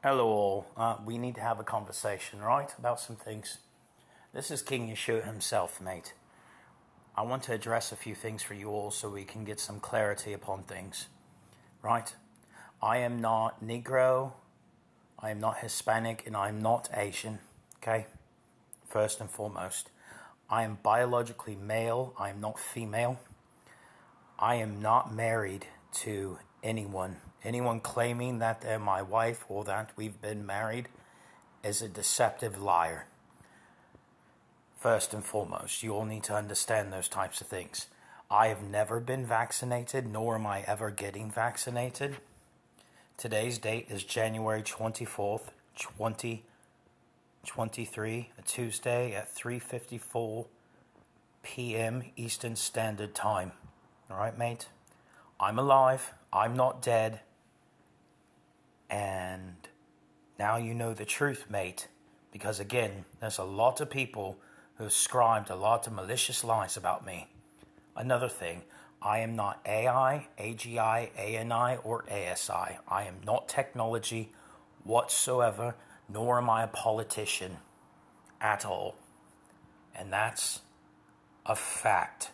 Hello, all. Uh, we need to have a conversation, right, about some things. This is King Yeshua himself, mate. I want to address a few things for you all so we can get some clarity upon things, right? I am not Negro, I am not Hispanic, and I am not Asian, okay? First and foremost. I am biologically male, I am not female. I am not married to anyone. Anyone claiming that they're my wife or that we've been married is a deceptive liar. First and foremost, you all need to understand those types of things. I have never been vaccinated, nor am I ever getting vaccinated. Today's date is January 24th, 2023, a Tuesday at 3:54 p.m. Eastern Standard Time. All right, mate? I'm alive. I'm not dead. And now you know the truth, mate. Because again, there's a lot of people who have scribed a lot of malicious lies about me. Another thing, I am not AI, AGI, ANI, or ASI. I am not technology whatsoever, nor am I a politician at all. And that's a fact.